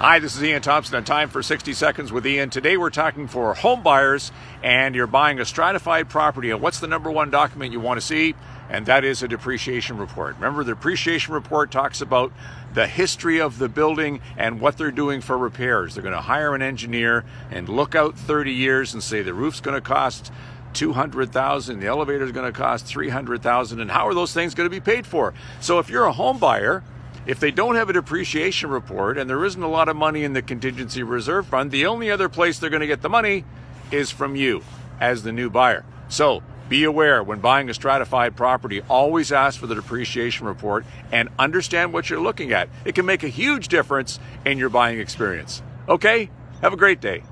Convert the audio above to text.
Hi, this is Ian Thompson and time for 60 Seconds with Ian. Today we're talking for home buyers and you're buying a stratified property. And what's the number one document you want to see? And that is a depreciation report. Remember, the depreciation report talks about the history of the building and what they're doing for repairs. They're going to hire an engineer and look out 30 years and say the roof's going to cost 200,000, the elevator is going to cost 300,000 and how are those things going to be paid for? So if you're a home buyer, if they don't have a depreciation report and there isn't a lot of money in the contingency reserve fund, the only other place they're going to get the money is from you as the new buyer. So be aware when buying a stratified property, always ask for the depreciation report and understand what you're looking at. It can make a huge difference in your buying experience. Okay? Have a great day.